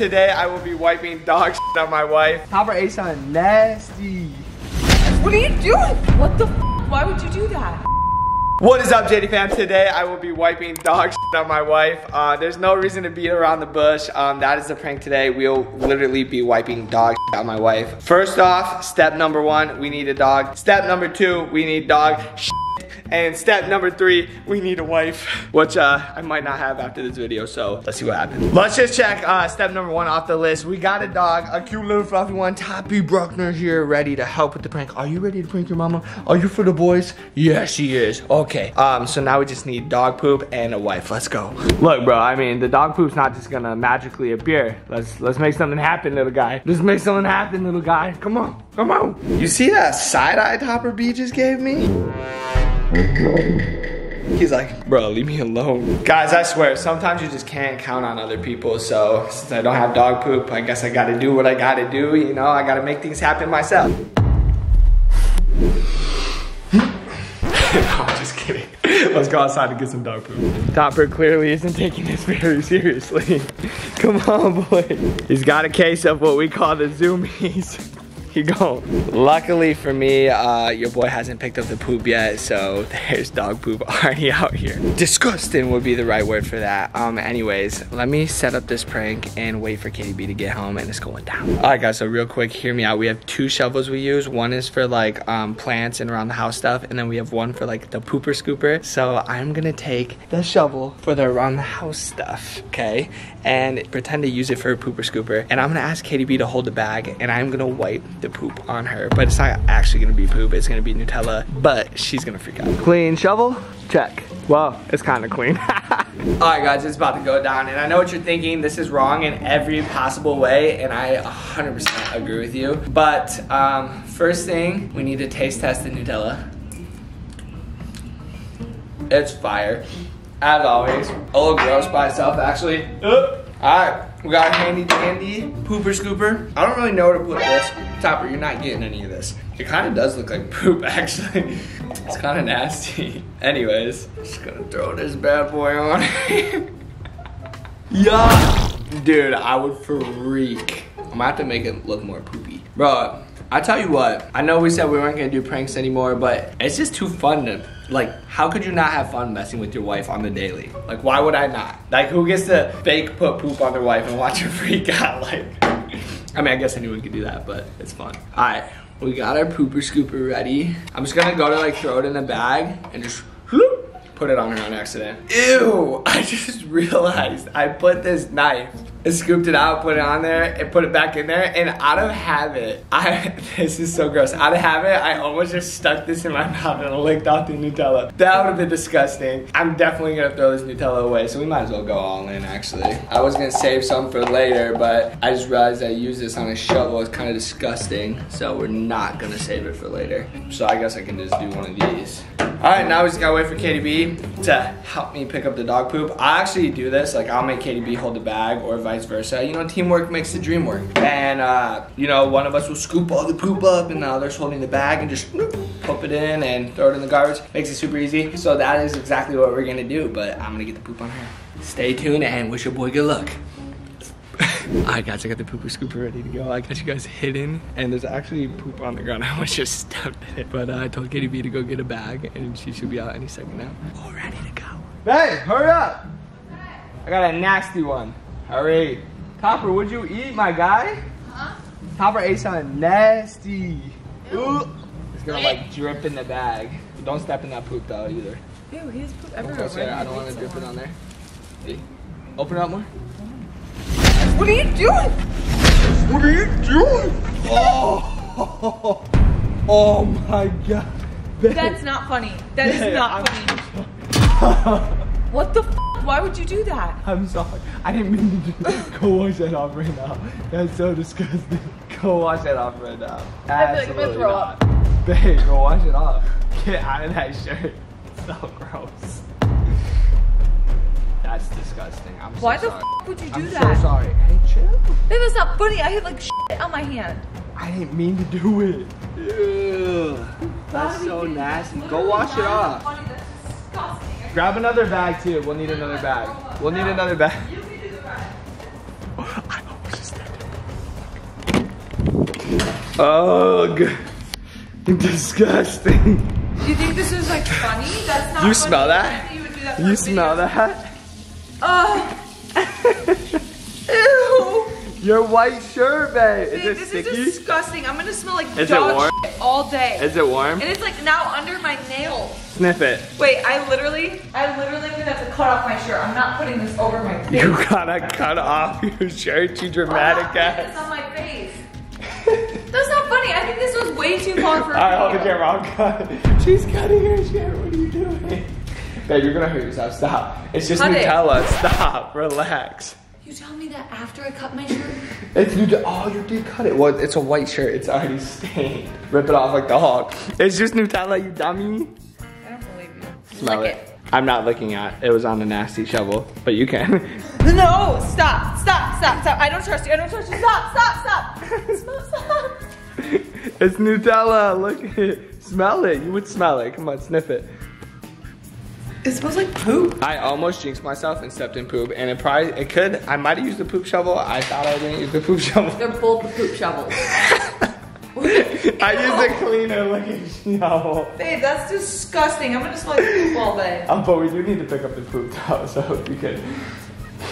Today I will be wiping dog shit on my wife. Ate something nasty. What are you doing? What the f? Why would you do that? What is up, Jatie fam? Today I will be wiping dog shit on my wife. Uh, there's no reason to beat around the bush. Um, that is the prank today. We'll literally be wiping dog shit on my wife. First off, step number one, we need a dog. Step number two, we need dog shit. And step number three, we need a wife, which uh, I might not have after this video, so let's see what happens. Let's just check uh, step number one off the list. We got a dog, a cute little fluffy one. Toppy Brueckner here, ready to help with the prank. Are you ready to prank your mama? Are you for the boys? Yes, she is. Okay, um, so now we just need dog poop and a wife. Let's go. Look, bro, I mean, the dog poop's not just gonna magically appear. Let's let's make something happen, little guy. Let's make something happen, little guy. Come on, come on. You see that side eye Topper B just gave me? He's like, bro, leave me alone. Guys, I swear, sometimes you just can't count on other people. So since I don't have dog poop, I guess I gotta do what I gotta do. You know, I gotta make things happen myself. no, I'm just kidding. Let's go outside and get some dog poop. Topper clearly isn't taking this very seriously. Come on, boy. He's got a case of what we call the zoomies. He go. Luckily for me, uh, your boy hasn't picked up the poop yet, so there's dog poop already out here. Disgusting would be the right word for that. Um, anyways, let me set up this prank and wait for Katie B to get home and it's going down. All right, guys, so real quick, hear me out. We have two shovels we use. One is for like um, plants and around the house stuff, and then we have one for like the pooper scooper. So I'm gonna take the shovel for the around the house stuff, okay? And pretend to use it for a pooper scooper. And I'm gonna ask Katie B to hold the bag and I'm gonna wipe the poop on her. But it's not actually gonna be poop, it's gonna be Nutella, but she's gonna freak out. Clean shovel, check. Well, it's kind of clean. All right, guys, it's about to go down. And I know what you're thinking. This is wrong in every possible way. And I 100% agree with you. But um, first thing, we need to taste test the Nutella. It's fire. As always. A little gross by itself, actually. All right, we got a handy dandy pooper scooper. I don't really know where to put this. Topper, you're not getting any of this. It kind of does look like poop, actually. It's kind of nasty. Anyways, just gonna throw this bad boy on. yeah. Dude, I would freak. I'm gonna have to make it look more poopy. Bro, I tell you what, I know we said we weren't gonna do pranks anymore, but it's just too fun to, like, how could you not have fun messing with your wife on the daily? Like, why would I not? Like, who gets to fake put poop on their wife and watch her freak out? Like, I mean, I guess anyone could do that, but it's fun. All right, we got our pooper scooper ready. I'm just gonna go to like throw it in the bag and just whoop, put it on her on accident. Ew, I just realized I put this knife and scooped it out, put it on there, and put it back in there. And out of habit, I this is so gross. Out of habit, I almost just stuck this in my mouth and licked off the Nutella. That would have been disgusting. I'm definitely gonna throw this Nutella away, so we might as well go all in. Actually, I was gonna save some for later, but I just realized I used this on a shovel. It's kind of disgusting, so we're not gonna save it for later. So I guess I can just do one of these. All right, now we just gotta wait for Katie B to help me pick up the dog poop. I actually do this, like I'll make Katie B hold the bag or vice versa. You know, teamwork makes the dream work. And, uh, you know, one of us will scoop all the poop up and the other's holding the bag and just whoop, pop it in and throw it in the garbage. Makes it super easy. So that is exactly what we're gonna do, but I'm gonna get the poop on her. Stay tuned and wish your boy good luck. Alright guys, I got the pooper scooper ready to go. I got you guys hidden and there's actually poop on the ground. I almost just stepped in it. But uh, I told Katie B to go get a bag and she should be out any second now. All ready to go. Hey, hurry up! I got a nasty one. Hurry. Topper, what'd you eat, my guy? Huh? Topper ate something nasty. Ooh. It's gonna like drip in the bag. Don't step in that poop though either. Ew, he has poop Don't everywhere. that. I don't want to drip it on there. See? Open it up more. What are you doing? What are you doing? Oh, oh my god. That's not funny. That is not funny. What the f? Why would you do that? I'm sorry. I didn't mean to do that. Go wash that off right now. That's so disgusting. Go wash that off right now. I feel like I'm gonna Absolutely throw not. Babe, go wash it off. Get out of that shirt. It's so gross. That's disgusting. I'm so Why the f would you do that? I'm that? so sorry. Hey, chill. Babe, that's not funny. I have like shit on my hand. I didn't mean to do it. Ew. That's so nasty. Go wash it off. Funny, that's disgusting. Grab another bag too. We'll need another bag. We'll need another bag. Ugh. Disgusting. You think this is like funny? That's not You funny. smell that? You, that you smell that? Ugh. Ew. Your white shirt, babe. Is Babe, it this sticky? is disgusting. I'm gonna smell like Is it dog warm? shit all day. Is it warm? and it's like now under my nail. Sniff it. Wait, I literally, I literally am gonna have to cut off my shirt. I'm not putting this over my face. You gotta cut off your shirt, you dramatic I'm not putting this ass. on my face. That's not funny. I think this was way too far for me. I hold the video. camera. I'll cut. She's cutting her shirt. What are you doing? Babe, you're gonna hurt yourself. Stop. It's just Cut it. Nutella. Stop. Relax. You tell me that after I cut my shirt? It's Nutella. Oh, you did cut it. Well, it's a white shirt. It's already stained. Rip it off like the hog. It's just Nutella, you dummy. I don't believe you. Smell Lick it. I'm not licking it. It was on a nasty shovel, but you can. No, stop, stop, stop, stop. I don't trust you. I don't trust you. Stop, stop, stop. stop, stop. it's Nutella. Look at it. Smell it. You would smell it. Come on, sniff it. It smells like poop. I almost jinxed myself and stepped in poop, and it probably it could. I might have used the poop shovel. I thought I didn't use the poop shovel. They're both the poop shovels. I used a cleaner looking shovel. Babe, that's disgusting. I'm gonna smell like poop all day. Um, but we do need to pick up the poop though, so if you could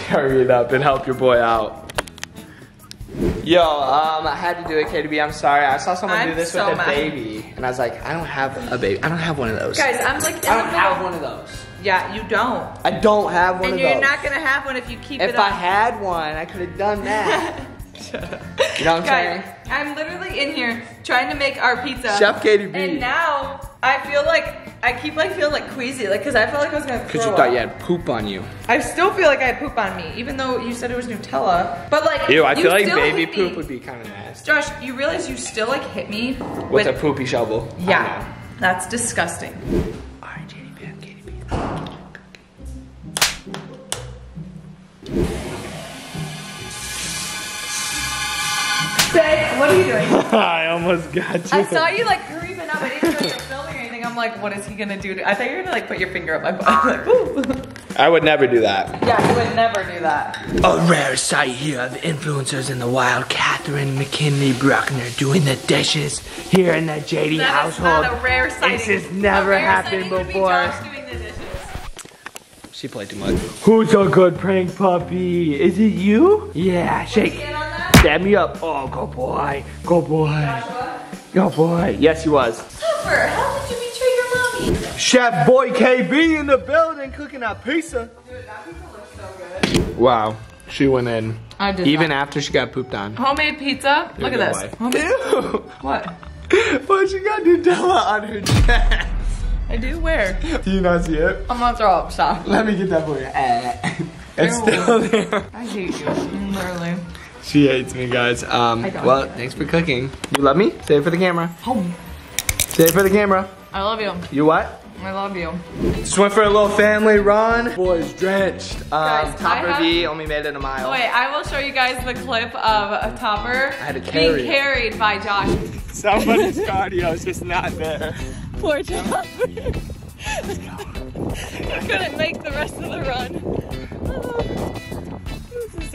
hurry it up and help your boy out. Yo, um, I had to do it, KDB. I'm sorry. I saw someone do I'm this so with a mad. baby, and I was like, I don't have a baby. I don't have one of those. Guys, I'm like I don't have one of those. Yeah, you don't. I don't have one of those. And of you're those. not gonna have one if you keep if it If I had one, I could have done that. You know what I'm saying? I'm literally in here trying to make our pizza. Chef KDB. And now I feel like I keep like feeling like queasy, like because I felt like I was gonna Because you up. thought you had poop on you. I still feel like I had poop on me, even though you said it was Nutella. But like, Ew, I you feel like baby poop would be kind of nasty. Josh, you realize you still like hit me With a poopy shovel. Yeah, that's disgusting. Alright, JDB, KDB. Babe, what are you doing? I almost got you. I saw you like creeping up. I didn't know you were filming or anything. I'm like, what is he gonna do? To I thought you were gonna like put your finger up my butt. I'm like. I would never do that. yeah, you would never do that. A rare sight here of influencers in the wild. Catherine McKinley Brueckner doing the dishes here in the Jatie That is household. not a rare sighting. This has never A rare happened sighting would be before. Josh doing the dishes. She played too much. Who's a good prank puppy? Is it you? Yeah, shake. In on that, Stab me up. Oh, good boy. Good boy. Joshua. Good boy. Yes, he was. Topper, how did you betray your mommy? Chef Boy KB in the building cooking that pizza. Dude, that pizza looks so good. Wow. She went in. I did Even that. after she got pooped on. Homemade pizza. Look at this. Homemade- Ew. What? Why she got Nutella on her chest? I do where? Do you not see it? I'm gonna throw up. Stop. Let me get that for you. Eh. It's Ew. still there. I hate you. Literally. She hates me, guys. Um, I don't. well, thanks for cooking. You love me? Say it for the camera. Home. Say it for the camera. I love you. You what? I love you. Just went for a little family run. Boys drenched. Um, Guys, I Topper have- V only made it a mile. Oh, wait, I will show you guys the clip of a topper had to carry being carried by Josh. Somebody's cardio is just not there. Poor topper. I couldn't make the rest of the run.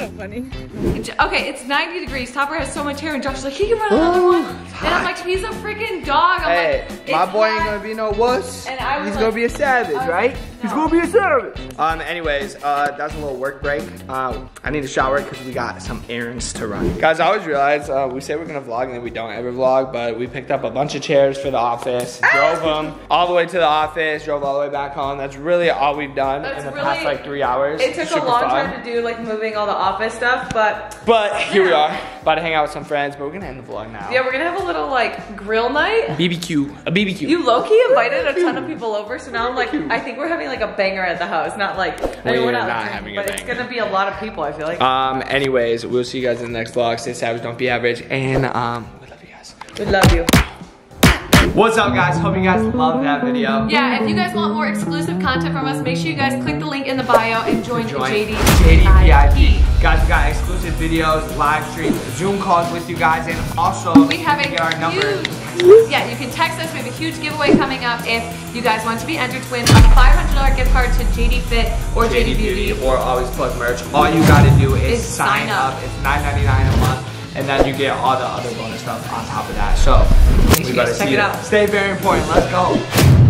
This so funny. Okay, it's 90 degrees. Topper has so much hair, and Josh is like, he can run another Ooh, one. And I'm like, he's a freaking dog. I'm Hey, like, my it's boy ain't gonna be no wuss. And I was He's like- gonna be a savage, I was right? like, He's gonna be a savage. Um, anyways, uh, that's a little work break. Um, I need to shower because we got some errands to run. Guys, I always realize uh, we say we're gonna vlog and then we don't ever vlog, but we picked up a bunch of chairs for the office, drove them all the way to the office, drove all the way back home. That's really all we've done That's in the really- past like three hours. It took Super a long fun. time to do like moving all the office stuff, but But here we are, about to hang out with some friends, but we're gonna end the vlog now. yeah, we're gonna have a little like grill night. BBQ, a BBQ. You low-key invited a ton of people over, so now I'm like, I think we're having like a banger at the house, not like, I mean, We we're are not, not drinking, having a but it's gonna be a lot of people, I feel like. Um, anyways, we'll see you guys in the next vlog. Stay savage, don't be average, and um, we love you guys. we love you. What's up, guys? Hope you guys loved that video. Yeah, if you guys want more exclusive content from us, make sure you guys click the link in the bio and join, Join Jatie, Jatie VIP. Guys, we got exclusive videos, live streams, Zoom calls with you guys, and also We have a get our number. Yeah, you can text us. We have a huge giveaway coming up if you guys want to be entered to win a $500 gift card to J80 Fit or Jatie, Jatie Beauty. Beauty or Always Plug merch. All you gotta do is Is sign up. up. It's $9.99 a month. and then you get all the other bonus stuff on top of that. So we better see it. out. Stay very important. Let's go.